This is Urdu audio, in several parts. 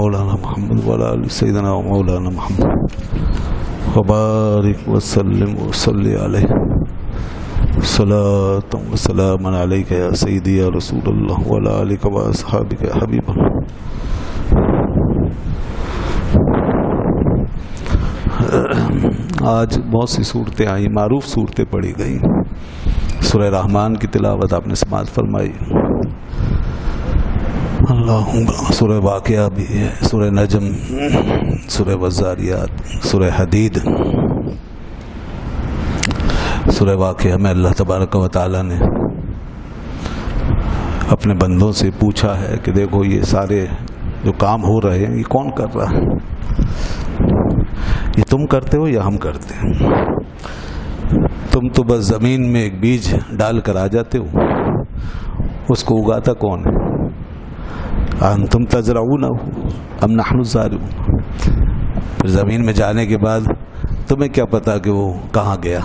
مولانا محمد وعلى آل سيدنا ومولانا محمد. وبارك وسلم وصلي عليه. صلاة وسلام عليك يا سيدي يا رسول الله وعلى آلك وأصحابك يا حبيب الله. آج بہت سی صورتیں آئیں، معروف صورتیں پڑھی گئیں. سورہ رحمان کی تلاوت آپ نے سماعت فرمائی. اللہ سورہ واقعہ بھی ہے، سورہ نجم، سورہ وزاریات، سورہ حدید۔ سورہ واقعہ میں اللہ تبارک و تعالی نے اپنے بندوں سے پوچھا ہے کہ دیکھو یہ سارے جو کام ہو رہے ہیں، یہ کون کر رہا ہے؟ یہ تم کرتے ہو یا ہم کرتے ہیں؟ تم تو بس زمین میں ایک بیج ڈال کر آ جاتے ہو، اس کو اگاتا کون ہے؟ ان تم تجرعون ام نحن الزارعون؟ پھر زمین میں جانے کے بعد تمہیں کیا پتا کہ وہ کہاں گیا؟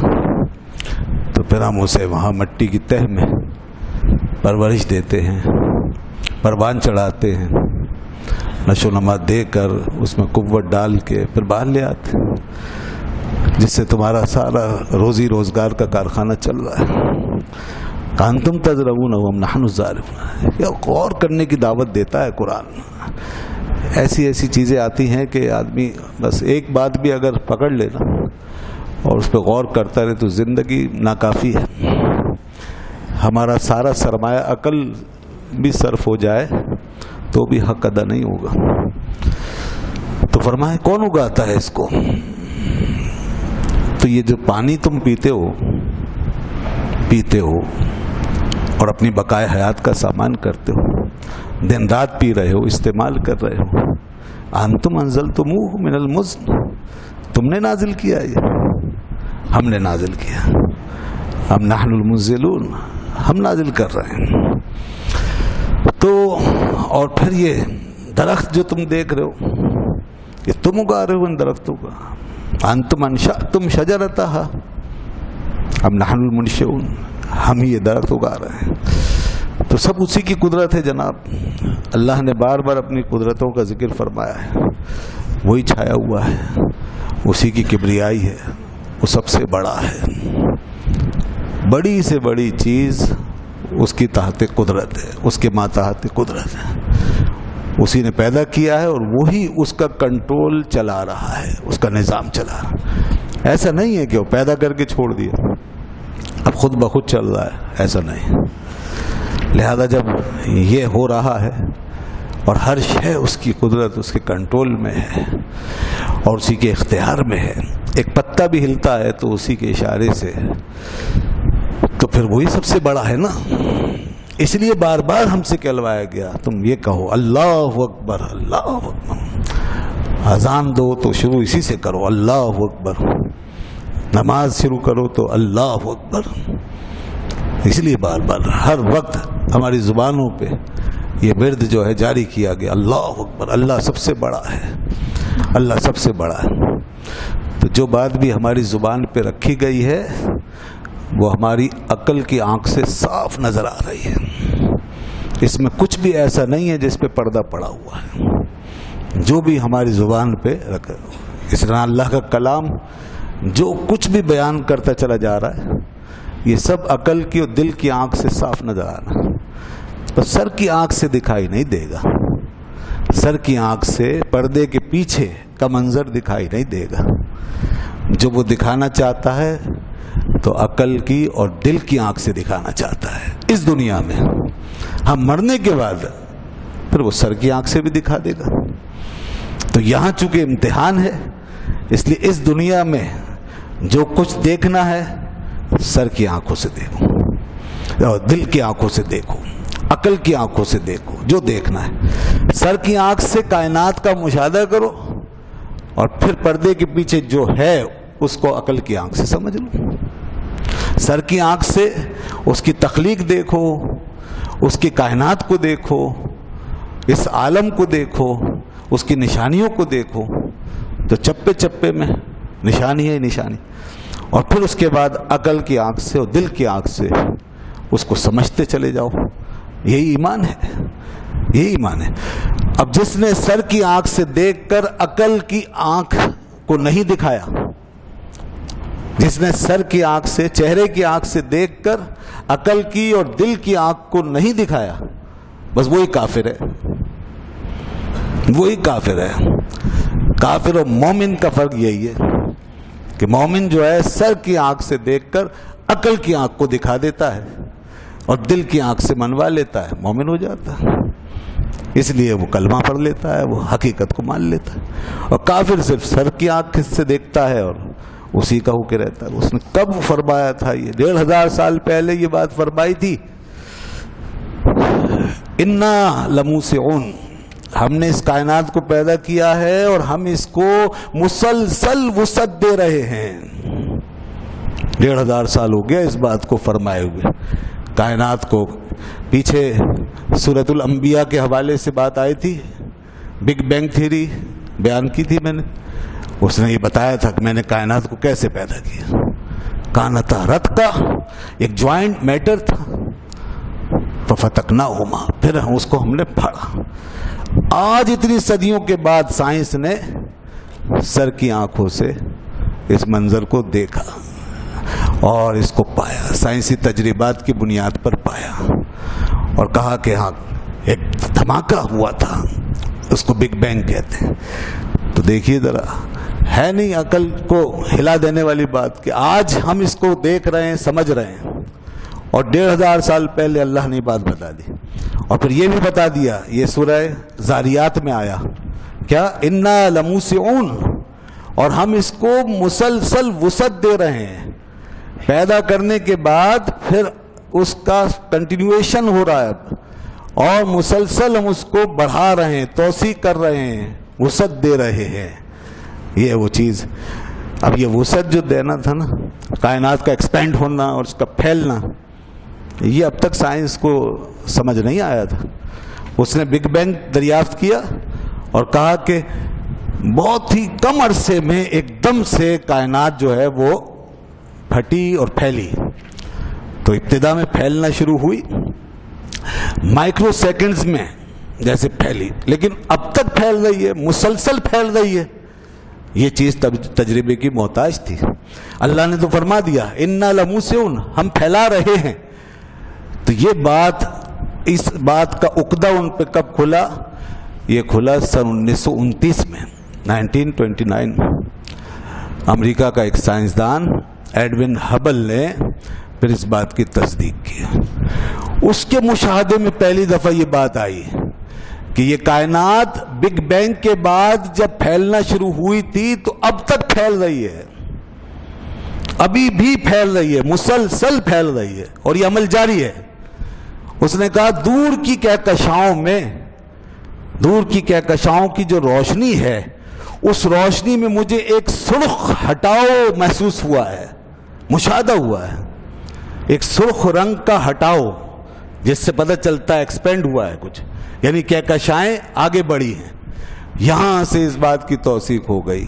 تو پھر ہم اسے وہاں مٹی کی تہ میں پرورش دیتے ہیں، پروان چڑھاتے ہیں۔ نشو نما دے کر اس میں قوت ڈال کے پھر باہر لے آتے جس سے تمہارا سارا روزی روزگار کا کارخانہ چل رہا ہے۔ کان تم تجربون ہم نحن الظالمون۔ یہ غور کرنے کی دعوت دیتا ہے قرآن۔ ایسی ایسی چیزیں آتی ہیں کہ آدمی بس ایک بات بھی اگر پکڑ لینا اور اس پہ غور کرتا رہے تو زندگی ناکافی ہے۔ ہمارا سارا سرمایہ عقل بھی صرف ہو جائے تو بھی حق ادا نہیں ہوگا۔ تو فرمائے کون اگاتا ہے اس کو؟ تو یہ جو پانی تم پیتے ہو پیتے ہو۔ اور اپنی بقائے حیات کا سامان کرتے ہو۔ دن رات پی رہے ہو، استعمال کر رہے ہو۔ انتم انزل تم من المزن۔ تم نے نازل کیا یہ ہم نے نازل کیا۔ ہم نحن المنزلون۔ ہم نازل کر رہے ہیں۔ تو، اور پھر یہ درخت جو تم دیکھ رہے ہو، یہ تم اگا رہے ہو ان درختوں کا۔ انتم انشا تم شجرتا ہم نحن المنشون ہم ہی یہ درخت اگا رہے ہیں۔ تو سب اسی کی قدرت ہے جناب۔ اللہ نے بار بار اپنی قدرتوں کا ذکر فرمایا ہے۔ وہی چھایا ہوا ہے۔ اسی کی کبریائی ہے۔ وہ سب سے بڑا ہے۔ بڑی سے بڑی چیز اس کی تحت قدرت ہے۔ اس کے ماتحت قدرت ہے۔ اسی نے پیدا کیا ہے اور وہی اس کا کنٹرول چلا رہا ہے۔ اس کا نظام چلا رہا ہے۔ ایسا نہیں ہے کہ وہ پیدا کر کے چھوڑ دیا۔ اب خود بخود چل رہا ہے، ایسا نہیں۔ لہذا جب یہ ہو رہا ہے اور ہر شے اس کی قدرت، اس کے کنٹرول میں ہے اور اسی کے اختیار میں ہے، ایک پتا بھی ہلتا ہے تو اسی کے اشارے سے، تو پھر وہی سب سے بڑا ہے نا۔ اس لیے بار بار ہم سے کہلوایا گیا، تم یہ کہو، اللہ اکبر اللہ اکبر۔ اذان دو تو شروع اسی سے کرو، اللہ اکبر۔ نماز شروع کرو تو اللہ اکبر۔ اس لیے بار بار ہر وقت ہماری زبانوں پہ یہ ورد جو ہے جاری کیا گیا۔ اللہ اکبر، اللہ سب سے بڑا ہے۔ اللہ سب سے بڑا ہے۔ تو جو بات بھی ہماری زبان پہ رکھی گئی ہے، وہ ہماری عقل کی آنکھ سے صاف نظر آ رہی ہے۔ اس میں کچھ بھی ایسا نہیں ہے جس پہ پردہ پڑا ہوا ہے۔ جو بھی ہماری زبان پہ رکھ اس طرح اللہ کا کلام جو کچھ بھی بیان کرتا چلا جا رہا ہے، یہ سب عقل کی اور دل کی آنکھ سے صاف نظر آ رہا بس سر کی آنکھ سے دکھائی نہیں دے گا۔ سر کی آنکھ سے پردے کے پیچھے کا منظر دکھائی نہیں دے گا۔ جو وہ دکھانا چاہتا ہے، تو عقل کی اور دل کی آنکھ سے دکھانا چاہتا ہے۔ اس دنیا میں ہم مرنے کے بعد پھر وہ سر کی آنکھ سے بھی دکھا دے گا۔ تو یہاں چونکہ امتحان ہے اس لیے اس دنیا میں جو کچھ دیکھنا ہے، سر کی آنکھوں سے دیکھو، اور دل کی آنکھوں سے دیکھو، عقل کی آنکھوں سے دیکھو، جو دیکھنا ہے۔ سر کی آنکھ سے کائنات کا مشاہدہ کرو اور پھر پردے کے پیچھے جو ہے، اس کو عقل کی آنکھ سے سمجھ لو۔ سر کی آنکھ سے اس کی تخلیق دیکھو، اس کی کائنات کو دیکھو، اس عالم کو دیکھو، اس کی نشانیوں کو دیکھو۔ تو چپے چپے میں نشانی ہے نشانی۔ اور پھر اس کے بعد عقل کی آنکھ سے اور دل کی آنکھ سے اس کو سمجھتے چلے جاؤ۔ یہی ایمان ہے۔ یہی ایمان ہے۔ اب جس نے سر کی آنکھ سے دیکھ کر عقل کی آنکھ کو نہیں دکھایا، جس نے سر کی آنکھ سے، چہرے کی آنکھ سے دیکھ کر عقل کی اور دل کی آنکھ کو نہیں دکھایا، بس وہی کافر ہے۔ وہی کافر ہے۔ کافر اور مومن کا فرق یہی ہے کہ مومن جو ہے سر کی آنکھ سے دیکھ کر عقل کی آنکھ کو دکھا دیتا ہے اور دل کی آنکھ سے منوا لیتا ہے، مومن ہو جاتا ہے۔ اس لیے وہ کلمہ پڑھ لیتا ہے، وہ حقیقت کو مان لیتا ہے۔ اور کافر صرف سر کی آنکھ سے دیکھتا ہے اور اسی کا ہو کے رہتا ہے۔ اس نے کب فرمایا تھا یہ؟ ڈیڑھ ہزار سال پہلے یہ بات فرمائی تھی۔ انا لمو سے ہم نے اس کائنات کو پیدا کیا ہے اور ہم اس کو مسلسل وسعت دے رہے ہیں۔ ڈیڑھ ہزار سال ہو گیا اس بات کو فرمائے ہوئے۔ کائنات کو پیچھے سورت الانبیاء کے حوالے سے بات آئی تھی۔ بگ بینگ تھیری بیان کی تھی میں نے۔ اس نے یہ بتایا تھا کہ میں نے کائنات کو کیسے پیدا کیا۔ کانتا رت کا ایک جوائنٹ میٹر تھا۔ فتک نہ ہوما پھر اس کو ہم نے پھاڑا. آج اتنی صدیوں کے بعد سائنس نے سر کی آنکھوں سے اس منظر کو دیکھا اور اس کو پایا. سائنسی تجربات کی بنیاد پر پایا اور کہا کہ ہاں ایک دھماکہ ہوا تھا. اس کو بگ بینگ کہتے ہیں. تو دیکھیے ذرا، ہے نہیں عقل کو ہلا دینے والی بات کہ آج ہم اس کو دیکھ رہے ہیں، سمجھ رہے ہیں. اور ڈیڑھ ہزار سال پہلے اللہ نے بات بتا دی۔ اور پھر یہ بھی بتا دیا، یہ سورہ زاریات میں آیا۔ کیا؟ انا لمو سے اور ہم اس کو مسلسل وسعت دے رہے ہیں۔ پیدا کرنے کے بعد پھر اس کا کنٹینیویشن ہو رہا ہے۔ اور مسلسل ہم اس کو بڑھا رہے ہیں، توسیع کر رہے ہیں، وسعت دے رہے ہیں۔ یہ وہ چیز۔ اب یہ وسعت جو دینا تھا نا، کائنات کا ایکسپینڈ ہونا اور اس کا پھیلنا۔ یہ اب تک سائنس کو سمجھ نہیں آیا تھا۔ اس نے بگ بینگ دریافت کیا اور کہا کہ بہت ہی کم عرصے میں ایک دم سے کائنات جو ہے وہ پھٹی اور پھیلی۔ تو ابتدا میں پھیلنا شروع ہوئی۔ مائکرو سیکنڈز میں جیسے پھیلی۔ لیکن اب تک پھیل رہی ہے، مسلسل پھیل رہی ہے۔ یہ چیز تجربے کی محتاج تھی۔ اللہ نے تو فرما دیا ان لمو سے ان ہم پھیلا رہے ہیں۔ تو یہ بات اس بات کا اقدا ان پہ کب کھلا؟ یہ کھلا سن انیس سو انتیس میں، نائنٹین ٹوینٹی نائن۔ امریکہ کا ایک سائنسدان ایڈون ہبل نے پھر اس بات کی تصدیق کی۔ اس کے مشاہدے میں پہلی دفعہ یہ بات آئی کہ یہ کائنات بگ بینگ کے بعد جب پھیلنا شروع ہوئی تھی تو اب تک پھیل رہی ہے۔ ابھی بھی پھیل رہی ہے، مسلسل پھیل رہی ہے اور یہ عمل جاری ہے۔ اس نے کہا دور کی کہکشاؤں میں، دور کی کہکشاؤں کی جو روشنی ہے، اس روشنی میں مجھے ایک سرخ ہٹاؤ محسوس ہوا ہے، مشاہدہ ہوا ہے۔ ایک سرخ رنگ کا ہٹاؤ، جس سے پتہ چلتا ہے ایکسپینڈ ہوا ہے کچھ۔ یعنی کہکشائیں آگے بڑھی ہیں۔ یہاں سے اس بات کی توثیق ہو گئی،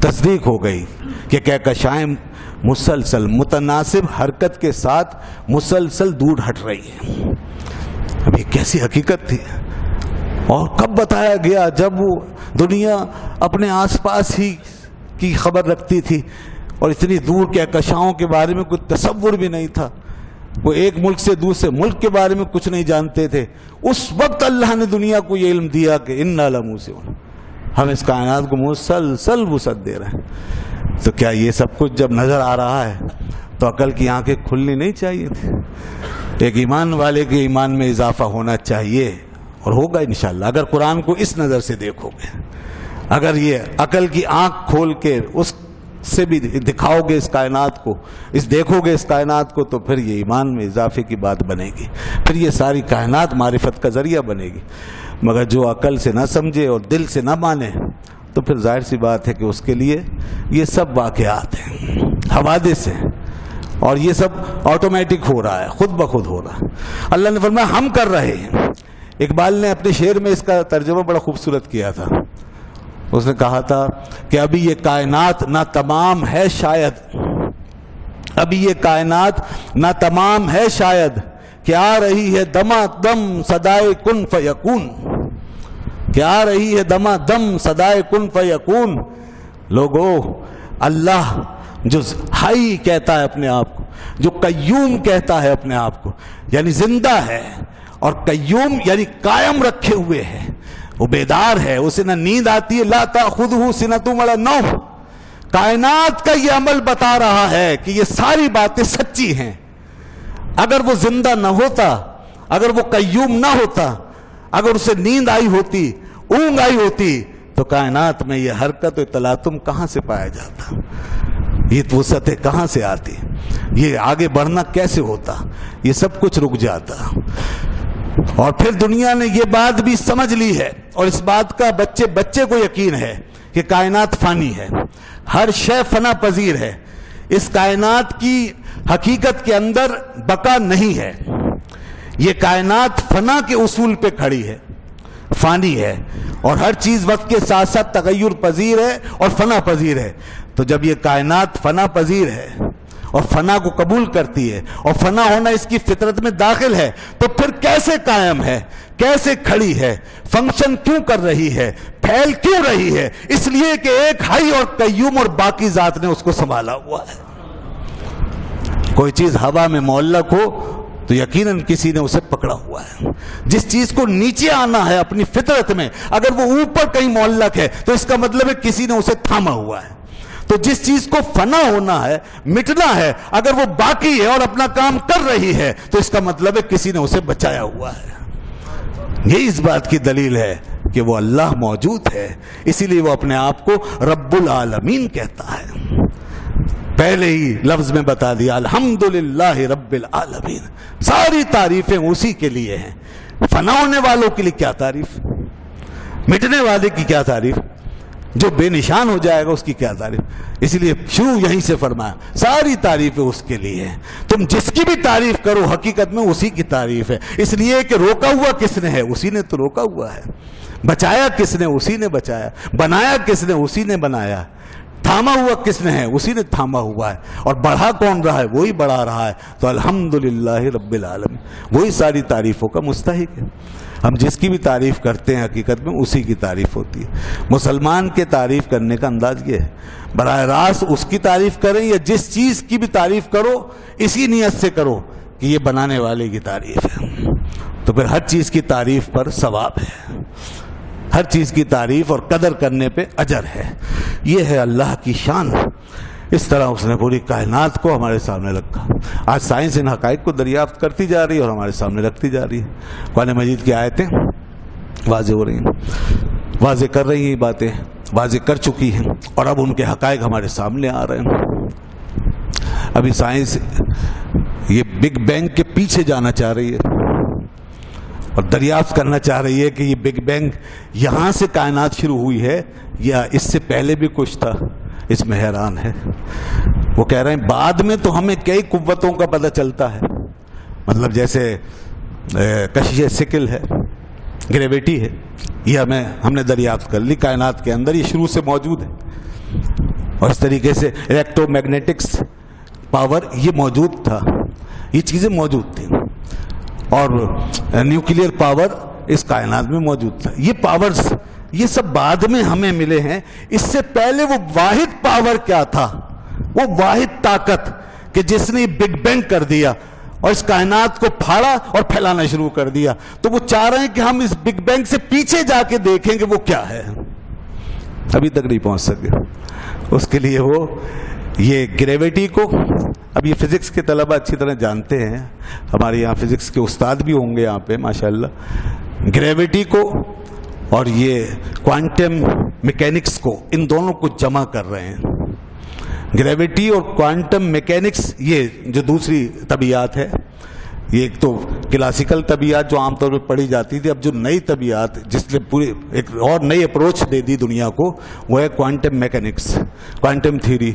تصدیق ہو گئی کہ کہکشائیں مسلسل متناسب حرکت کے ساتھ مسلسل دور ہٹ رہی ہیں اب یہ کیسی حقیقت تھی؟ اور کب بتایا گیا جب وہ دنیا اپنے آس پاس ہی کی خبر رکھتی تھی اور اتنی دور کے کشاؤں کے بارے میں کوئی تصور بھی نہیں تھا۔ وہ ایک ملک سے دوسرے ملک کے بارے میں کچھ نہیں جانتے تھے۔ اس وقت اللہ نے دنیا کو یہ علم دیا کہ ان نالموں سے ہم اس کائنات کو مسلسل وسعت دے رہے ہیں۔ تو کیا یہ سب کچھ جب نظر آ رہا ہے تو عقل کی آنکھیں کھلنی نہیں چاہیے تھی؟ ایک ایمان والے کے ایمان میں اضافہ ہونا چاہیے اور ہوگا انشاءاللہ، اگر قرآن کو اس نظر سے دیکھو گے۔ اگر یہ عقل کی آنکھ کھول کے اس سے بھی دکھاؤ گے اس کائنات کو، اس دیکھو گے اس کائنات کو، تو پھر یہ ایمان میں اضافے کی بات بنے گی۔ پھر یہ ساری کائنات معرفت کا ذریعہ بنے گی۔ مگر جو عقل سے نہ سمجھے اور دل سے نہ مانے تو پھر ظاہر سی بات ہے کہ اس کے لیے یہ سب واقعات ہیں، حوادث ہیں، اور یہ سب آٹومیٹک ہو رہا ہے، خود بخود ہو رہا ہے۔ اللہ نے فرمایا، ہم کر رہے ہیں۔ اقبال نے اپنے شعر میں اس کا ترجمہ بڑا خوبصورت کیا تھا۔ اس نے کہا تھا کہ ابھی یہ کائنات نہ تمام ہے شاید۔ ابھی یہ کائنات نہ تمام ہے شاید۔ کہ آ رہی ہے دما دم سدائے کن فیکون۔ کہ آ رہی ہے دما دم سدائے کن فیکون؟ لوگو، اللہ جو ہائی کہتا ہے اپنے آپ کو، جو قیوم کہتا ہے اپنے آپ کو یعنی زندہ ہے اور قیوم یعنی قائم رکھے ہوئے ہے۔ وہ بیدار ہے، اسے نہ نیند آتی ہے، لا تاخذہ سنتم ولا نوم۔ کائنات کا یہ عمل بتا رہا ہے کہ یہ ساری باتیں سچی ہیں۔ اگر وہ زندہ نہ ہوتا، اگر وہ قیوم نہ ہوتا، اگر اسے نیند آئی ہوتی اونگ آئی ہوتی، تو کائنات میں یہ حرکت و تلاتم کہاں سے پایا جاتا؟ یہ وسعتیں کہاں سے آتی؟ یہ آگے بڑھنا کیسے ہوتا؟ یہ سب کچھ رک جاتا۔ اور پھر دنیا نے یہ بات بھی سمجھ لی ہے، اور اس بات کا بچے بچے کو یقین ہے کہ کائنات فانی ہے۔ ہر شے فنا پذیر ہے۔ اس کائنات کی حقیقت کے اندر بقا نہیں ہے۔ یہ کائنات فنا کے اصول پہ کھڑی ہے۔ فانی ہے اور ہر چیز وقت کے ساتھ ساتھ تغیر پذیر ہے اور فنا پذیر ہے۔ تو جب یہ کائنات فنا پذیر ہے اور فنا کو قبول کرتی ہے اور فنا ہونا اس کی فطرت میں داخل ہے، تو پھر کیسے قائم ہے؟ کیسے کھڑی ہے؟ فنکشن کیوں کر رہی ہے؟ پھیل کیوں رہی ہے؟ اس لیے کہ ایک ہائی اور قیوم اور باقی ذات نے اس کو سنبھالا ہوا ہے۔ کوئی چیز ہوا میں معلق ہو تو یقیناً کسی نے اسے پکڑا ہوا ہے۔ جس چیز کو نیچے آنا ہے اپنی فطرت میں، اگر وہ اوپر کہیں معلق ہے، تو اس کا مطلب ہے کسی نے اسے تھاما ہوا ہے۔ تو جس چیز کو فنا ہونا ہے، مٹنا ہے، اگر وہ باقی ہے اور اپنا کام کر رہی ہے، تو اس کا مطلب ہے کسی نے اسے بچایا ہوا ہے۔ یہ اس بات کی دلیل ہے کہ وہ اللہ موجود ہے، اسی لیے وہ اپنے آپ کو رب العالمین کہتا ہے۔ پہلے ہی لفظ میں بتا دیا الحمد رب العالمین۔ ساری تعریفیں اسی کے لیے ہیں۔ فنا ہونے والوں کے لیے کیا تعریف؟ مٹنے والے کی کیا تعریف؟ جو بے نشان ہو جائے گا اس کی کیا تعریف؟ اس لیے شروع یہیں سے فرمایا، ساری تعریفیں اس کے لیے ہیں۔ تم جس کی بھی تعریف کرو، حقیقت میں اسی کی تعریف ہے۔ اس لیے کہ روکا ہوا کس نے ہے؟ اسی نے تو روکا ہوا ہے۔ بچایا کس نے؟ اسی نے بچایا۔ بنایا کس نے؟ اسی نے بنایا۔ تھاما ہوا کس نے ہے؟ اسی نے تھاما ہوا ہے۔ اور بڑھا کون رہا ہے؟ وہی بڑھا رہا ہے۔ تو الحمدللہ رب العالمین۔ وہی ساری تعریفوں کا مستحق ہے۔ ہم جس کی بھی تعریف کرتے ہیں حقیقت میں، اسی کی تعریف ہوتی ہے۔ مسلمان کے تعریف کرنے کا انداز یہ ہے۔ براہ راست اس کی تعریف کریں یا جس چیز کی بھی تعریف کرو، اسی نیت سے کرو کہ یہ بنانے والے کی تعریف ہے۔ تو پھر ہر چیز کی تعریف پر ثواب ہے۔ ہر چیز کی تعریف اور قدر کرنے پہ اجر ہے۔ یہ ہے اللہ کی شان۔ اس طرح اس نے پوری کائنات کو ہمارے سامنے رکھا۔ آج سائنس ان حقائق کو دریافت کرتی جا رہی ہے اور ہمارے سامنے رکھتی جا رہی ہے۔ قرآن مجید کی آیتیں واضح ہو رہی ہیں۔ واضح کر رہی ہیں باتیں۔ واضح کر چکی ہیں۔ اور اب ان کے حقائق ہمارے سامنے آ رہے ہیں۔ ابھی سائنس یہ بگ بینگ کے پیچھے جانا چاہ رہی ہے۔ اور دریافت کرنا چاہ رہی ہے کہ یہ بگ بینگ یہاں سے کائنات شروع ہوئی ہے یا اس سے پہلے بھی کچھ تھا؟ اس میں حیران ہے۔ وہ کہہ رہے ہیں، بعد میں تو ہمیں کئی قوتوں کا پتہ چلتا ہے۔ مطلب جیسے کشش سکل ہے، گریویٹی ہے، یہ ہمیں، ہم نے دریافت کر لی، کائنات کے اندر یہ شروع سے موجود ہے۔ اور اس طریقے سے الیکٹرو میگنیٹکس پاور یہ موجود تھا۔ یہ چیزیں موجود تھیں۔ اور نیوکلیر پاور اس کائنات میں موجود تھا۔ یہ پاورز، یہ سب بعد میں ہمیں ملے ہیں۔ اس سے پہلے وہ واحد پاور کیا تھا؟ وہ واحد طاقت کہ جس نے بگ بینگ کر دیا اور اس کائنات کو پھاڑا اور پھیلانا شروع کر دیا۔ تو وہ چاہ رہے ہیں کہ ہم اس بگ بینگ سے پیچھے جا کے دیکھیں کہ وہ کیا ہے۔ ابھی تک نہیں پہنچ سکے۔ اس کے لیے وہ یہ گریویٹی کو اب یہ فزکس کے طلبہ اچھی طرح جانتے ہیں، ہمارے یہاں فزکس کے استاد بھی ہوں گے یہاں پہ، ماشاءاللہ۔ گریویٹی کو اور یہ کوانٹم میکینکس کو، ان دونوں کو جمع کر رہے ہیں۔ گریویٹی اور کوانٹم میکینکس یہ جو دوسری طبیعت ہے یہ ایک تو کلاسیکل طبیعت جو عام طور پہ پڑھی جاتی تھی، اب جو نئی طبیعت، جس نے پوری ایک اور نئی اپروچ دے دی دنیا کو، وہ ہے کوانٹم میکینکس، کوانٹم تھیری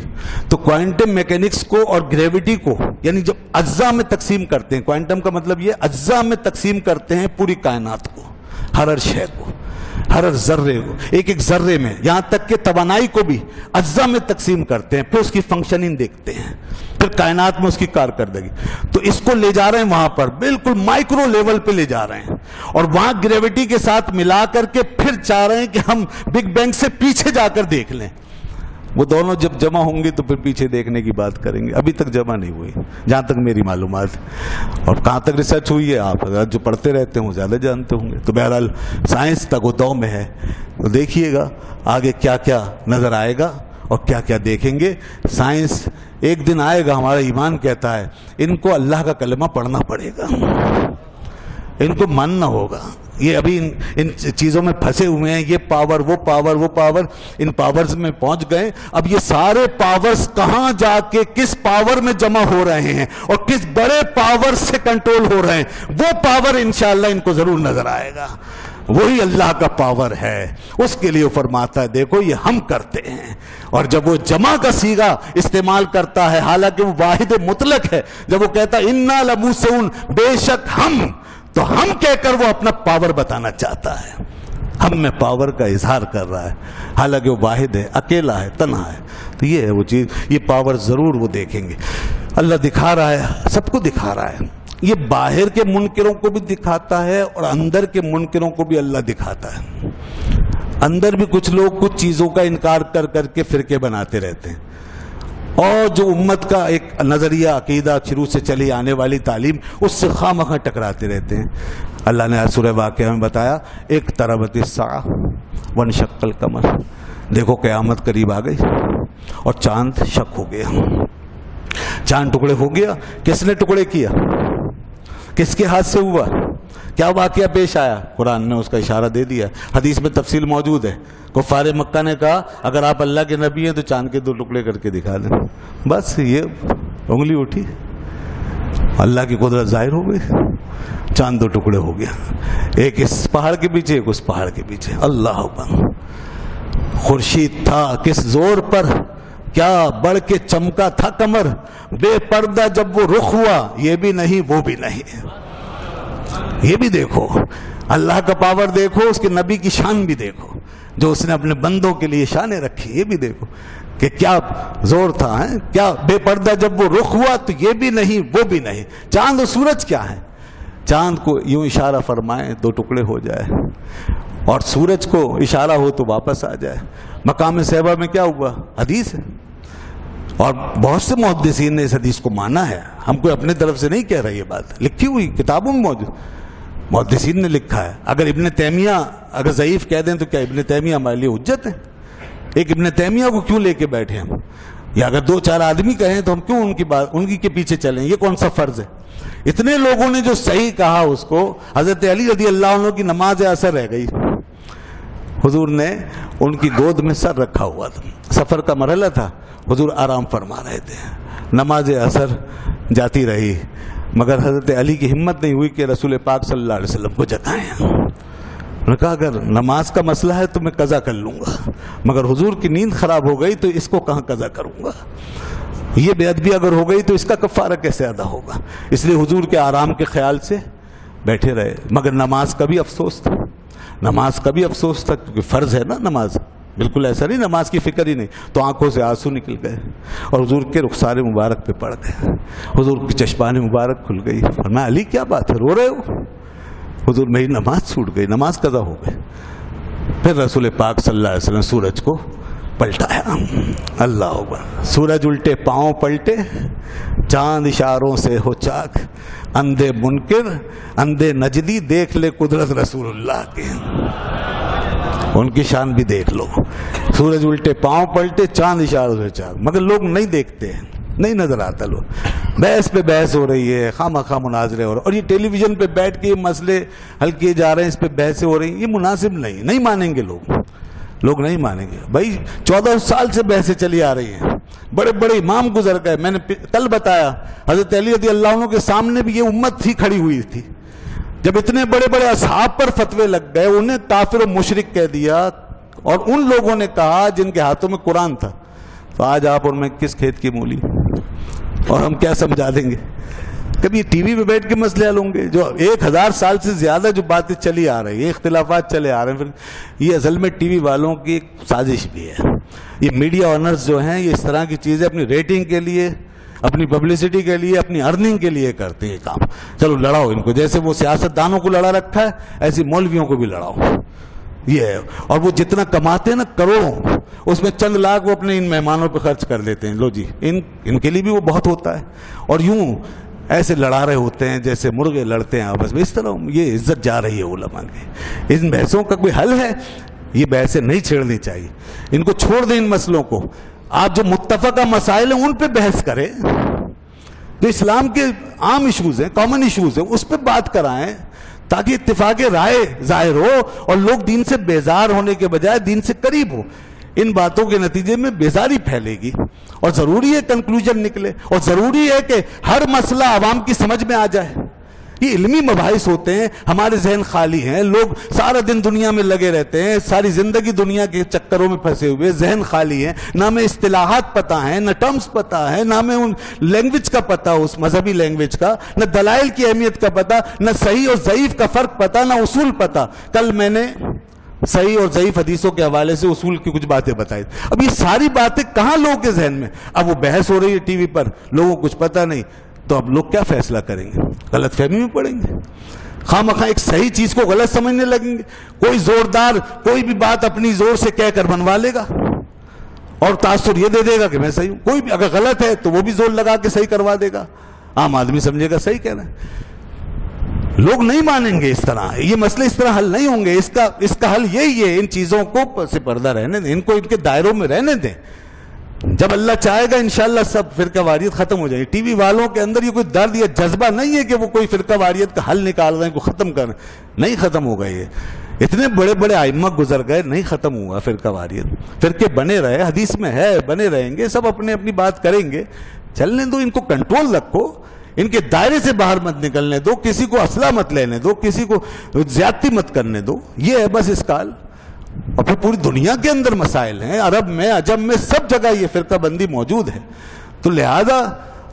تو کوانٹم میکینکس کو اور گریوٹی کو یعنی جب اجزاء میں تقسیم کرتے ہیں، کوانٹم کا مطلب یہ اجزاء میں تقسیم کرتے ہیں پوری کائنات کو، ہر ہر شے کو۔ ہر ہر ذرے کو، ایک ایک ذرے میں، یہاں تک کہ توانائی کو بھی اجزاء میں تقسیم کرتے ہیں، پھر اس کی فنکشننگ دیکھتے ہیں، پھر کائنات میں اس کی کارکردگی۔ تو اس کو لے جا رہے ہیں وہاں پر، بالکل مائکرو لیول پہ لے جا رہے ہیں۔ اور وہاں گریوٹی کے ساتھ ملا کر کے پھر چاہ رہے ہیں کہ ہم بگ بینگ سے پیچھے جا کر دیکھ لیں۔ وہ دونوں جب جمع ہوں گے تو پھر پیچھے دیکھنے کی بات کریں گے۔ ابھی تک جمع نہیں ہوئی جہاں تک میری معلومات۔ اور کہاں تک ریسرچ ہوئی ہے؟ آپ جو پڑھتے رہتے ہیں وہ زیادہ جانتے ہوں گے۔ تو بہرحال سائنس تک وہ دو میں ہے۔ تو دیکھیے گا آگے کیا کیا نظر آئے گا اور کیا کیا دیکھیں گے۔ سائنس ایک دن آئے گا، ہمارا ایمان کہتا ہے، ان کو اللہ کا کلمہ پڑھنا پڑے گا۔ ان کو من نہ ہوگا۔ یہ ابھی ان ان چیزوں میں پھنسے ہوئے ہیں، یہ پاور وہ پاور وہ پاور ان پاورز میں پہنچ گئے۔ اب یہ سارے پاورز کہاں جا کے کس پاور میں جمع ہو رہے ہیں اور کس بڑے پاور سے کنٹرول ہو رہے ہیں؟ وہ پاور انشاءاللہ ان کو ضرور نظر آئے گا۔ وہی اللہ کا پاور ہے۔ اس کے لیے فرماتا ہے، دیکھو یہ ہم کرتے ہیں۔ اور جب وہ جمع کا سیگا استعمال کرتا ہے، حالانکہ وہ واحد مطلق ہے، جب وہ کہتا ہے، انا لموسون بے شک ہم تو ہم کہہ کر وہ اپنا پاور بتانا چاہتا ہے۔ ہم میں پاور کا اظہار کر رہا ہے۔ حالانکہ وہ واحد ہے، اکیلا ہے، تنہا ہے۔ تو یہ ہے وہ چیز، یہ پاور ضرور وہ دیکھیں گے۔ اللہ دکھا رہا ہے، سب کو دکھا رہا ہے۔ یہ باہر کے منکروں کو بھی دکھاتا ہے اور اندر کے منکروں کو بھی اللہ دکھاتا ہے۔ اندر بھی کچھ لوگ کچھ چیزوں کا انکار کر کر کے فرقے بناتے رہتے ہیں۔ اور جو امت کا ایک نظریہ، عقیدہ شروع سے چلی آنے والی تعلیم، اس سے خواہ ٹکراتے رہتے ہیں۔ اللہ نے سورہ واقعہ میں بتایا، ایک طربت سا ون شکل کمر دیکھو قیامت قریب آ گئی اور چاند شک ہو گیا۔ چاند ٹکڑے ہو گیا، کس نے ٹکڑے کیا؟ کس کے ہاتھ سے ہوا؟ کیا واقعہ پیش آیا؟ قرآن نے اس کا اشارہ دے دیا۔ حدیث میں تفصیل موجود ہے۔ کفار مکہ نے کہا، اگر آپ اللہ کے نبی ہیں تو چاند کے دو ٹکڑے کر کے دکھا دیں۔ بس یہ انگلی اٹھی۔ اللہ کی قدرت ظاہر ہو گئی۔ چاند دو ٹکڑے ہو گیا۔ ایک اس پہاڑ کے پیچھے، ایک اس پہاڑ کے پیچھے۔ اللہ خورشید تھا کس زور پر؟ کیا بڑھ کے چمکا تھا کمر؟ بے پردہ جب وہ رخ ہوا، یہ بھی نہیں، وہ بھی نہیں۔ یہ بھی دیکھو، اللہ کا پاور دیکھو، اس کے نبی کی شان بھی دیکھو، جو اس نے اپنے بندوں کے لیے شانیں رکھی، یہ بھی دیکھو کہ کیا زور تھا کیا بے پردہ جب وہ رخ ہوا تو یہ بھی نہیں، وہ بھی نہیں۔ چاند و سورج کیا ہے چاند کو یوں اشارہ فرمائیں دو ٹکڑے ہو جائے، اور سورج کو اشارہ ہو تو واپس آ جائے۔ مقام صحبہ میں کیا ہوا؟ حدیث ہے۔ اور بہت سے محدثین نے اس حدیث کو مانا ہے۔ ہم کوئی اپنے طرف سے نہیں کہہ رہے یہ بات۔ لکھی ہوئی کتابوں میں موجود۔ محدثین نے لکھا ہے۔ اگر ابن تیمیہ اگر ضعیف کہہ دیں تو کیا ابن تیمیہ ہمارے لیے حجت ہے؟ ایک ابن تیمیہ کو کیوں لے کے بیٹھے ہم؟ یا اگر دو چار آدمی کہیں تو ہم کیوں ان کی بات، ان کی کے پیچھے چلیں؟ یہ کون سا فرض ہے؟ اتنے لوگوں نے جو صحیح کہا اس کو، حضرت علی رضی اللہ عنہ کی نماز اثر رہ گئی۔ حضور نے ان کی گود میں سر رکھا ہوا تھا۔ سفر کا مرحلہ تھا۔ حضور آرام فرما رہے تھے۔ نماز اثر جاتی رہی۔ مگر حضرت علی کی ہمت نہیں ہوئی کہ رسول پاک صلی اللہ علیہ وسلم کو جتائیں انہوں نے کہا، اگر نماز کا مسئلہ ہے تو میں قضا کر لوں گا۔ مگر حضور کی نیند خراب ہو گئی تو اس کو کہاں قضا کروں گا؟ یہ بے ادبی اگر ہو گئی تو اس کا کفارہ کیسے ادا ہوگا؟ اس لیے حضور کے آرام کے خیال سے بیٹھے رہے۔ مگر نماز کا بھی افسوس تھا۔ نماز کا بھی افسوس تھا، کیونکہ فرض ہے نا نماز۔ بالکل ایسا نہیں، نماز کی فکر ہی نہیں۔ تو آنکھوں سے آنسو نکل گئے اور حضور کے رخسار مبارک پہ پڑ گئے۔ حضور کی چشمان مبارک کھل گئی۔ اور میں علی، کیا بات ہے؟ رو رہے ہو؟ حضور، میری نماز چھوٹ گئی، نماز قضا ہو گئی۔ پھر رسول پاک صلی اللہ علیہ وسلم سورج کو پلٹایا۔ اللہ ہوگا سورج الٹے، پاؤں پلٹے، چاند اشاروں سے ہو چاک، اندھے منکر، اندھے نجدی، دیکھ لے قدرت رسول اللہ کے۔ ان کی شان بھی دیکھ لو۔ سورج الٹے، پاؤں پلٹے، چاند اشاروں سے چاند مگر لوگ نہیں دیکھتے ہیں، نہیں نظر آتا لوگ۔ بحث پہ بحث ہو رہی ہے خواہ مخواہ مناظرے ہو رہے اور یہ ٹیلی ویژن پہ بیٹھ کے یہ مسئلے حل کیے جا رہے ہیں، اس پہ بحثیں ہو رہی ہیں۔ یہ مناسب نہیں نہیں مانیں گے لوگ۔ لوگ نہیں مانیں گے۔ بھائی، چودہ سال سے بحثیں چلی آ رہی ہیں۔ بڑے بڑے امام گزر گئے۔ میں نے کل بتایا، حضرت علی رضی اللہ عنہ کے سامنے بھی یہ امت تھی، کھڑی ہوئی تھی۔ جب اتنے بڑے بڑے اصحاب پر فتوے لگ گئے، انہیں کافر و مشرق کہہ دیا اور ان لوگوں نے کہا جن کے ہاتھوں میں قرآن تھا، تو آج آپ اور میں کس کھیت کی مولی؟ اور ہم کیا سمجھا دیں گے؟ کبھی ٹی وی پہ بیٹھ کے مسئلے حل ہوں گے؟ جو ایک ہزار سال سے زیادہ جو باتیں چلی آ رہی ہیں اختلافات چلے آ رہے ہیں، پھر یہ اصل میں ٹی وی والوں کی ایک سازش بھی ہے۔ یہ میڈیا آنرز جو ہیں، یہ اس طرح کی چیزیں اپنی ریٹنگ کے لیے، اپنی پبلسٹی کے لیے، اپنی ارننگ کے لیے کرتے ہیں کام۔ چلو لڑاؤ ان کو، جیسے وہ سیاست دانوں کو لڑا رکھا ہے، ایسی مولویوں کو بھی لڑاؤ۔ یہ ہے۔ اور وہ جتنا کماتے ہیں نا کروڑوں، اس میں چند لاکھ وہ اپنے ان مہمانوں پہ خرچ کر دیتے ہیں۔ لو جی ان ان کے لیے بھی وہ بہت ہوتا ہے۔ اور یوں ایسے لڑا رہے ہوتے ہیں جیسے مرغے لڑتے ہیں آپس میں۔ اس طرح یہ عزت جا رہی ہے علماء کی۔ ان بحثوں کا کوئی حل ہے؟ یہ بحثیں نہیں چھیڑنی چاہیے۔ ان کو چھوڑ دیں ان مسئلوں کو۔ آپ جو متفقہ مسائل ہیں ان پہ بحث کریں۔ جو اسلام کے عام ایشوز ہیں کامن ایشوز ہیں، اس پہ بات کرائیں تاکہ اتفاق رائے ظاہر ہو اور لوگ دین سے بیزار ہونے کے بجائے دین سے قریب ہو۔ ان باتوں کے نتیجے میں بیزاری پھیلے گی اور ضروری ہے کنکلوژن نکلے اور ضروری ہے کہ ہر مسئلہ عوام کی سمجھ میں آ جائے۔ یہ علمی مباحث ہوتے ہیں، ہمارے ذہن خالی ہیں، لوگ سارا دن دنیا میں لگے رہتے ہیں، ساری زندگی دنیا کے چکروں میں پھنسے ہوئے، ذہن خالی ہیں، نہ میں اصطلاحات پتا ہیں، نہ ٹرمز پتا ہے نہ میں ان لینگویج کا پتا اس مذہبی لینگویج کا، نہ دلائل کی اہمیت کا پتا نہ صحیح اور ضعیف کا فرق پتا نہ اصول پتا کل میں نے صحیح اور ضعیف حدیثوں کے حوالے سے اصول کی کچھ باتیں بتائی۔ اب یہ ساری باتیں کہاں لوگوں کے ذہن میں؟ اب وہ بحث ہو رہی ہے ٹی وی پر، لوگوں کو کچھ پتا نہیں۔ تو اب لوگ کیا فیصلہ کریں گے؟ غلط فہمی میں پڑیں گے۔ خواہ مخواہ ایک صحیح چیز کو غلط سمجھنے لگیں گے۔ کوئی زوردار کوئی بھی بات اپنی زور سے کہہ کر بنوا لے گا۔ اور تاثر یہ دے دے گا کہ میں صحیح ہوں۔ کوئی بھی اگر غلط ہے تو وہ بھی زور لگا کے صحیح کروا دے گا۔ عام آدمی سمجھے گا صحیح کہہ رہے ہیں لوگ نہیں مانیں گے اس طرح۔ یہ مسئلے اس طرح حل نہیں ہوں گے۔ اس کا اس کا حل یہی ہے، ان چیزوں کو سے پردہ رہنے دیں۔ ان کو ان کے دائروں میں رہنے دیں۔ جب اللہ چاہے گا، انشاءاللہ سب فرقہ واریت ختم ہو جائے گی۔ ٹی وی والوں کے اندر یہ کوئی درد یا جذبہ نہیں ہے کہ وہ کوئی فرقہ واریت کا حل نکال رہے ہیں کو ختم کر نہیں ختم ہوگا یہ۔ اتنے بڑے بڑے آئمہ گزر گئے، نہیں ختم ہوا فرقہ واریت۔ فرقے بنے رہے، حدیث میں ہے، بنے رہیں گے، سب اپنے اپنی بات کریں گے۔ چلنے دو، ان کو کنٹرول رکھو۔ ان کے دائرے سے باہر مت نکلنے دو، کسی کو اسلحہ مت لینے دو، کسی کو زیادتی مت کرنے دو۔ یہ ہے بس اس کال اور پھر پوری دنیا کے اندر مسائل ہیں، عرب میں عجب میں، سب جگہ یہ فرقہ بندی موجود ہے۔ تو لہذا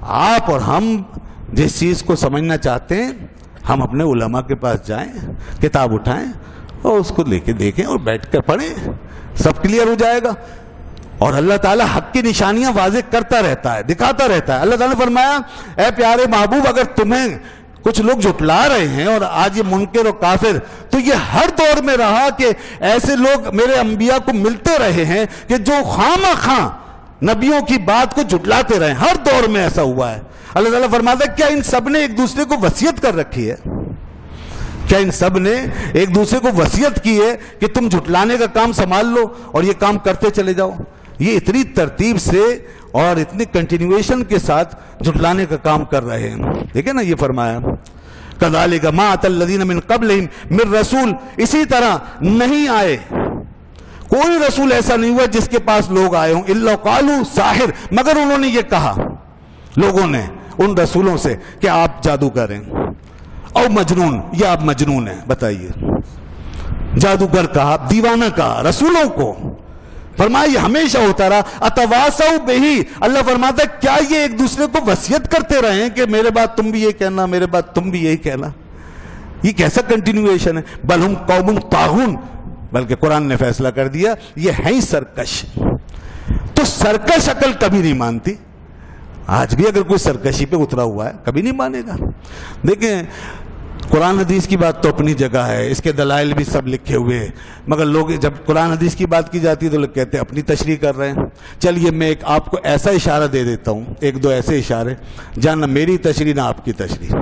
آپ اور ہم جس چیز کو سمجھنا چاہتے ہیں، ہم اپنے علماء کے پاس جائیں، کتاب اٹھائیں اور اس کو لے کے دیکھیں اور بیٹھ کر پڑھیں۔ سب کلیئر ہو جائے گا۔ اور اللہ تعالیٰ حق کی نشانیاں واضح کرتا رہتا ہے، دکھاتا رہتا ہے۔ اللہ تعالیٰ نے فرمایا، اے پیارے محبوب، اگر تمہیں کچھ لوگ جھٹلا رہے ہیں اور آج یہ منکر و کافر، تو یہ ہر دور میں رہا کہ ایسے لوگ میرے انبیاء کو ملتے رہے ہیں کہ جو خام خاں نبیوں کی بات کو جھٹلاتے رہے ہر دور میں ایسا ہوا ہے۔ اللہ تعالیٰ فرماتا ہے، کیا ان سب نے ایک دوسرے کو وسیعت کر رکھی ہے؟ کیا ان سب نے ایک دوسرے کو وسیعت کی ہے کہ تم جھٹلانے کا کام سنبھال لو اور یہ کام کرتے چلے جاؤ؟ یہ اتنی ترتیب سے اور اتنی کنٹینیویشن کے ساتھ جھٹلانے کا کام کر رہے ہیں۔ دیکھیں نا یہ فرمایا۔ کدالے کا مات الدین من قبل مر رسول۔ اسی طرح نہیں آئے۔ کوئی رسول ایسا نہیں ہوا جس کے پاس لوگ آئے ہوں۔ اللہ قالو ساحر۔ مگر انہوں نے یہ کہا لوگوں نے ان رسولوں سے کہ آپ جادو کریں۔ او مجنون یا آپ مجنون ہیں، بتائیے۔ جادوگر کہا، دیوانہ کہا، رسولوں کو۔ فرمایا یہ ہمیشہ ہوتا رہا۔ اتواسو بہی۔ اللہ فرماتا ہے، کیا یہ ایک دوسرے کو وسیعت کرتے رہے ہیں کہ میرے بات تم بھی یہ کہنا، میرے بات تم بھی یہی کہنا؟ یہ کیسا کنٹینیویشن ہے؟ بل ہم قوم تاغون بلکہ قرآن نے فیصلہ کر دیا، یہ ہے ہی سرکش۔ تو سرکش عقل کبھی نہیں مانتی۔ آج بھی اگر کوئی سرکشی پہ اترا ہوا ہے، کبھی نہیں مانے گا۔ دیکھیں قرآن حدیث کی بات تو اپنی جگہ ہے، اس کے دلائل بھی سب لکھے ہوئے ہیں۔ مگر لوگ جب قرآن حدیث کی بات کی جاتی ہے تو لوگ کہتے ہیں، اپنی تشریح کر رہے ہیں۔ چلیے، میں ایک آپ کو ایسا اشارہ دے دیتا ہوں، ایک دو ایسے اشارے، جہاں نہ میری تشریح نہ آپ کی تشریح۔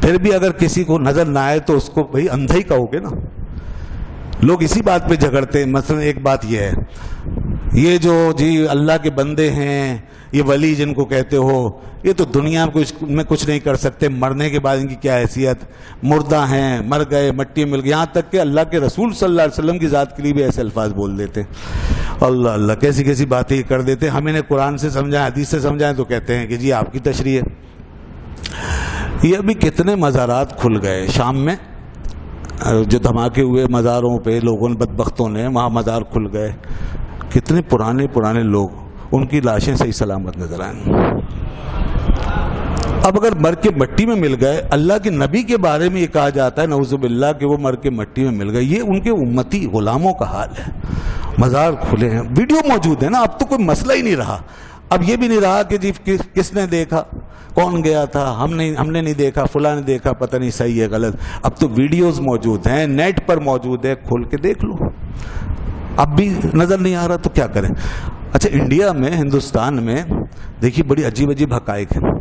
پھر بھی اگر کسی کو نظر نہ آئے تو اس کو بھائی اندھا ہی کہو گے نا۔ لوگ اسی بات پہ جھگڑتے ہیں۔ مثلا ایک بات یہ ہے یہ جو جی اللہ کے بندے ہیں، یہ ولی جن کو کہتے ہو، یہ تو دنیا میں کچھ نہیں کر سکتے۔ مرنے کے بعد ان کی کیا حیثیت؟ مردہ ہیں، مر گئے، مٹی مل گئی۔ یہاں تک کہ اللہ کے رسول صلی اللہ علیہ وسلم کی ذات کے لیے بھی ایسے الفاظ بول دیتے۔ اللہ اللہ کیسی کیسی باتیں کر دیتے۔ ہم انہیں قرآن سے سمجھائیں، حدیث سے سمجھائیں تو کہتے ہیں کہ جی آپ کی تشریح ہے۔ یہ ابھی کتنے مزارات کھل گئے شام میں؟ جو دھماکے ہوئے مزاروں پہ، لوگوں نے، بدبختوں نے، وہاں مزار کھل گئے۔ کتنے پرانے پرانے لوگ ان کی لاشیں صحیح سلامت نظر آئیں۔ اب اگر مر کے مٹی میں مل گئے، اللہ کے نبی کے بارے میں یہ کہا جاتا ہے نوزب اللہ کہ وہ مر کے مٹی میں مل گئے، یہ ان کے امتی غلاموں کا حال ہے۔ مزار کھلے ہیں۔ ویڈیو موجود ہے نا، اب تو کوئی مسئلہ ہی نہیں رہا۔ اب یہ بھی نہیں رہا کہ جی کس نے دیکھا؟ کون گیا تھا؟ ہم نے ہم نے نہیں دیکھا، فلاں نے دیکھا، پتہ نہیں صحیح ہے، غلط۔ اب تو ویڈیوز موجود ہیں، نیٹ پر موجود ہے، کھول کے دیکھ لو۔ اب بھی نظر نہیں آ رہا تو کیا کریں؟ اچھا انڈیا میں، ہندوستان میں، دیکھیے بڑی عجیب عجیب حقائق ہیں۔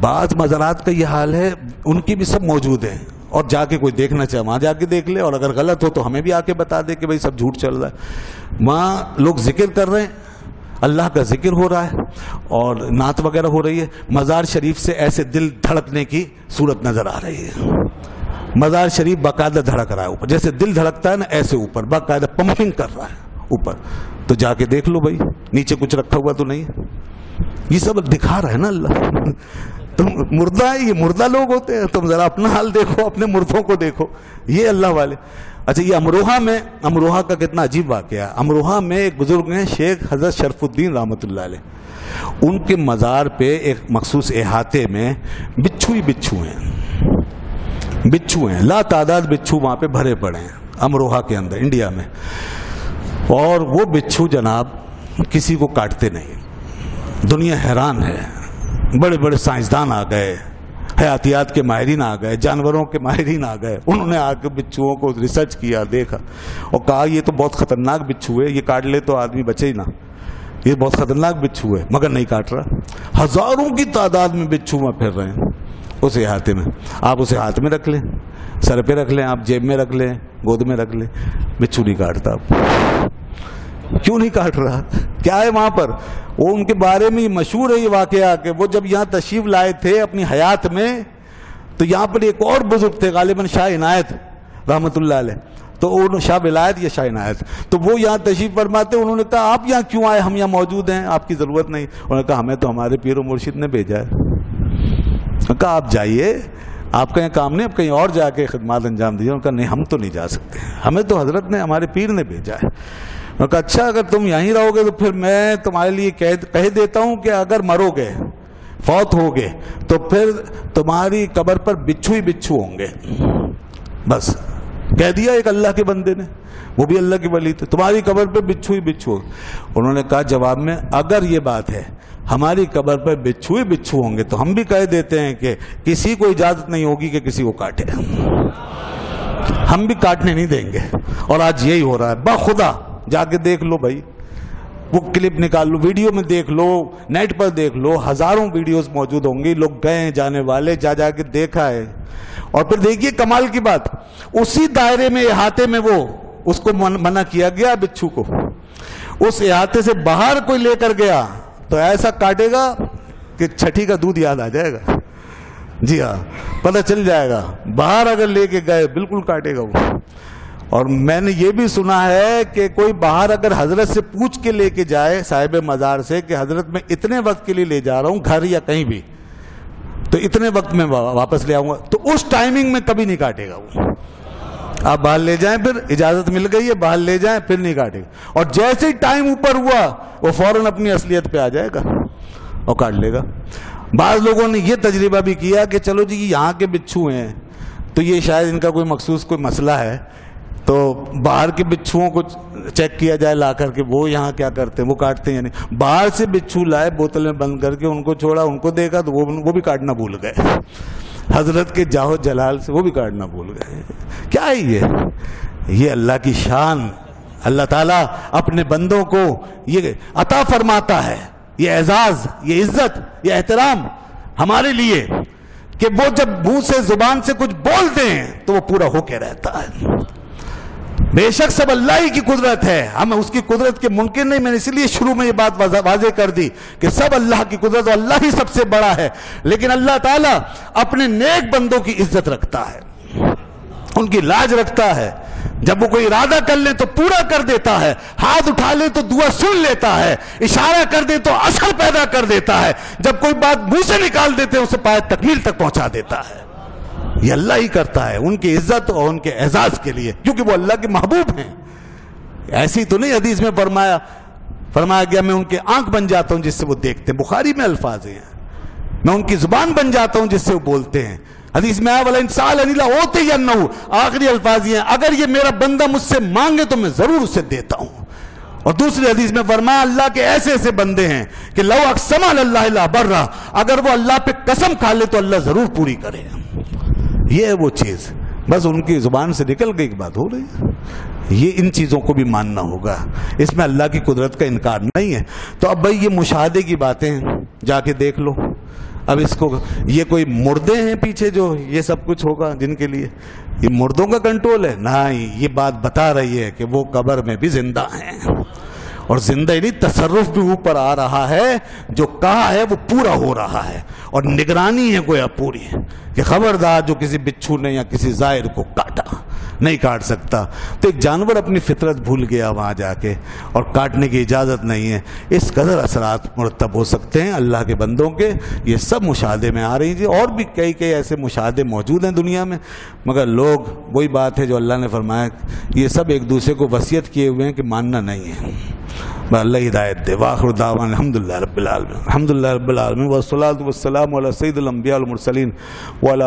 بعض مزارات کا یہ حال ہے، ان کی بھی سب موجود ہیں۔ اور جا کے کوئی دیکھنا چاہے، وہاں جا کے دیکھ لے۔ اور اگر غلط ہو تو ہمیں بھی آ کے بتا دے کہ بھائی سب جھوٹ چل رہا ہے۔ وہاں لوگ ذکر کر رہے ہیں۔ اللہ کا ذکر ہو رہا ہے۔ اور نعت وغیرہ ہو رہی ہے۔ مزار شریف سے ایسے دل دھڑکنے کی صورت نظر آ رہی ہے۔ مزار شریف باقاعدہ دھڑک رہا ہے اوپر۔ جیسے دل دھڑکتا ہے نا، ایسے اوپر۔ باقاعدہ پمپنگ کر رہا ہے اوپر۔ تو جا کے دیکھ لو بھائی، نیچے کچھ رکھا ہوا تو نہیں یہ سب دکھا رہا ہے نا اللہ۔ تم مردہ ہے، یہ مردہ لوگ ہوتے ہیں۔ تم ذرا اپنا حال دیکھو، اپنے مردوں کو دیکھو۔ یہ اللہ والے۔ اچھا یہ امروہہ میں، امروہہ کا کتنا عجیب واقعہ ہے۔ امروہہ میں ایک بزرگ ہیں، شیخ حضرت شرف الدین رحمۃ اللہ علیہ۔ ان کے مزار پہ ایک مخصوص احاطے میں بچھو ہی بچھو ہیں۔ بچھو ہیں، لا تعداد بچھو وہاں پہ بھرے پڑے ہیں، امروہہ کے اندر، انڈیا میں۔ اور وہ بچھو جناب کسی کو کاٹتے نہیں۔ دنیا حیران ہے، بڑے بڑے سائنسدان آ گئے، حیاتیات کے ماہرین آ گئے، جانوروں کے ماہرین آ گئے۔ انہوں نے آ کے بچھوؤں کو ریسرچ کیا، دیکھا۔ اور کہا، یہ تو بہت خطرناک بچھو ہے، یہ کاٹ لے تو آدمی بچے ہی نہ۔ یہ بہت خطرناک بچھو ہے، مگر نہیں کاٹ رہا۔ ہزاروں کی تعداد میں بچھو میں پھر رہے ہیں۔ اس احاطے میں۔ آپ اسے ہاتھ میں رکھ لیں، سر پہ رکھ لیں، آپ جیب میں رکھ لیں، گود میں رکھ لیں۔ بچھو نہیں کاٹتا آپ کیوں نہیں کاٹ رہا؟ کیا ہے وہاں پر؟ وہ ان کے بارے میں مشہور ہے یہ واقعہ کہ وہ جب یہاں تشریف لائے تھے اپنی حیات میں، تو یہاں پر ایک اور بزرگ تھے، غالباً شاہ عنایت رحمۃ اللہ علیہ۔ تو شاہ ولایت یا شاہ عنایت؟ تو وہ یہاں تشریف فرماتے، انہوں نے کہا، آپ یہاں کیوں آئے؟ ہم یہاں موجود ہیں، آپ کی ضرورت نہیں۔ انہوں نے کہا، ہمیں تو ہمارے پیر و مرشد نے بھیجا ہے۔ کہا، آپ جائیے، آپ کہیں کام نہیں اب کہیں اور جا کے خدمات انجام دیجیے ان کا نہیں، ہم تو نہیں جا سکتے۔ ہمیں تو حضرت نے ہمارے پیر نے بھیجا ہے۔ کہا اچھا اگر تم یہیں رہو گے تو پھر میں تمہارے لیے کہہ دیتا ہوں کہ اگر مرو گے، فوت ہو گے، تو پھر تمہاری قبر پر بچھو ہی بچھو ہوں گے۔ بس، کہہ دیا ایک اللہ کے بندے نے۔ وہ بھی اللہ کی ولی تھے۔ تمہاری قبر پہ بچھو ہی بچھو۔ انہوں نے کہا، جواب میں، اگر یہ بات ہے ہماری قبر پر بچھو ہی بچھو ہوں گے تو ہم بھی کہہ دیتے ہیں کہ کسی کو اجازت نہیں ہوگی کہ کسی کو کاٹے۔ ہم بھی کاٹنے نہیں دیں گے۔ اور آج یہی ہو رہا ہے۔ بخدا جا کے دیکھ لو بھائی۔ وہ کلپ نکال لو، ویڈیو میں دیکھ لو، نیٹ پر دیکھ لو۔ ہزاروں ویڈیوز موجود ہوں گی۔ لوگ گئے جانے والے، جا جا کے دیکھا ہے۔ اور پھر دیکھیے کمال کی بات۔ اسی دائرے میں، احاطے میں وہ، اس کو منع کیا گیا بچھو کو۔ اس احاطے سے باہر کوئی لے کر گیا۔ تو ایسا کاٹے گا کہ چھٹی کا دودھ یاد آ جائے گا۔ جی ہاں پتہ چل جائے گا۔ باہر اگر لے کے گئے، بالکل کاٹے گا وہ۔ اور میں نے یہ بھی سنا ہے کہ کوئی باہر اگر حضرت سے پوچھ کے لے کے جائے صاحب مزار سے کہ حضرت میں اتنے وقت کے لیے لے جا رہا ہوں، گھر یا کہیں بھی، تو اتنے وقت میں واپس لے آؤں گا۔ تو اس ٹائمنگ میں کبھی نہیں کاٹے گا وہ۔ آپ باہر لے جائیں، پھر اجازت مل گئی ہے، باہر لے جائیں، پھر نہیں کاٹے گا۔ اور جیسے ہی ٹائم اوپر ہوا، وہ فوراً اپنی اصلیت پہ آ جائے گا اور کاٹ لے گا۔ بعض لوگوں نے یہ تجربہ بھی کیا کہ چلو جی یہاں کے بچھو ہیں، تو یہ شاید ان کا کوئی مخصوص کوئی مسئلہ ہے۔ تو باہر کے بچھوؤں کو چیک کیا جائے لا کر کے، وہ یہاں کیا کرتے ہیں، وہ کاٹتے ہیں یعنی باہر سے بچھو لائے بوتل میں بند کر کے ان کو چھوڑا، ان کو دیکھا تو وہ بھی کاٹنا بھول گئے۔ حضرت کے جاہو جلال سے وہ بھی کاٹنا بھول گئے۔ کیا ہے یہ؟ یہ اللہ کی شان۔ اللہ تعالیٰ اپنے بندوں کو یہ عطا فرماتا ہے۔ یہ اعزاز، یہ عزت، یہ احترام ہمارے لیے کہ وہ جب منہ سے زبان سے کچھ بولتے ہیں تو وہ پورا ہو کے رہتا ہے۔ بے شک سب اللہ ہی کی قدرت ہے۔ ہم اس کی قدرت کے ممکن نہیں، میں نے اس لیے شروع میں یہ بات واضح کر دی کہ سب اللہ کی قدرت اللہ ہی سب سے بڑا ہے۔ لیکن اللہ تعالیٰ اپنے نیک بندوں کی عزت رکھتا ہے۔ ان کی لاج رکھتا ہے۔ جب وہ کوئی ارادہ کر لے تو پورا کر دیتا ہے۔ ہاتھ اٹھا لے تو دعا سن لیتا ہے۔ اشارہ کر دے تو اثر پیدا کر دیتا ہے۔ جب کوئی بات منہ سے نکال دیتے اسے پائے تکمیل تک پہنچا دیتا ہے۔ یہ اللہ ہی کرتا ہے، ان کی عزت اور ان کے اعزاز کے لیے، کیونکہ وہ اللہ کے محبوب ہیں۔ ایسی تو نہیں حدیث میں فرمایا فرمایا گیا، میں ان کے آنکھ بن جاتا ہوں جس سے وہ دیکھتے ہیں۔ بخاری میں الفاظ ہیں۔ میں ان کی زبان بن جاتا ہوں جس سے وہ بولتے ہیں۔ حدیث میں والا انسان انیلا ہوتے یا آخری الفاظ یہ، اگر یہ میرا بندہ مجھ سے مانگے تو میں ضرور اسے دیتا ہوں۔ اور دوسری حدیث میں فرمایا، اللہ کے ایسے ایسے بندے ہیں کہ لو اقسم اللہ اللہ برا اگر وہ اللہ پہ قسم کھا لے تو اللہ ضرور پوری کرے۔ یہ ہے وہ چیز۔ بس ان کی زبان سے نکل گئی، بات ہو رہی ہے۔ یہ ان چیزوں کو بھی ماننا ہوگا۔ اس میں اللہ کی قدرت کا انکار نہیں ہے۔ تو اب بھائی یہ مشاہدے کی باتیں ہیں، جا کے دیکھ لو۔ اب اس کو یہ کوئی مردے ہیں پیچھے جو یہ سب کچھ ہوگا جن کے لیے؟ یہ مردوں کا کنٹرول ہے۔ نہیں، یہ بات بتا رہی ہے کہ وہ قبر میں بھی زندہ ہیں۔ اور زندہ یعنی تصرف بھی اوپر آ رہا ہے، جو کہا ہے وہ پورا ہو رہا ہے۔ اور نگرانی ہے گویا پوری، کہ خبردار جو کسی بچھو نے یا کسی زائر کو کاٹا۔ نہیں کاٹ سکتا۔ تو ایک جانور اپنی فطرت بھول گیا وہاں جا کے، اور کاٹنے کی اجازت نہیں ہے۔ اس قدر اثرات مرتب ہو سکتے ہیں اللہ کے بندوں کے۔ یہ سب مشاہدے میں آ رہی جی۔ اور بھی کئی کئی ایسے مشاہدے موجود ہیں دنیا میں۔ مگر لوگ، وہی بات ہے جو اللہ نے فرمایا، یہ سب ایک دوسرے کو وصیت کیے ہوئے ہیں کہ ماننا نہیں ہے۔ اللہ ہدایت دے۔ واخر دعوان الحمد للہ رب العالمین۔ الحمد للہ رب العالمین۔ والصلاة والسلام علی سید الانبیاء والمرسلین وعلی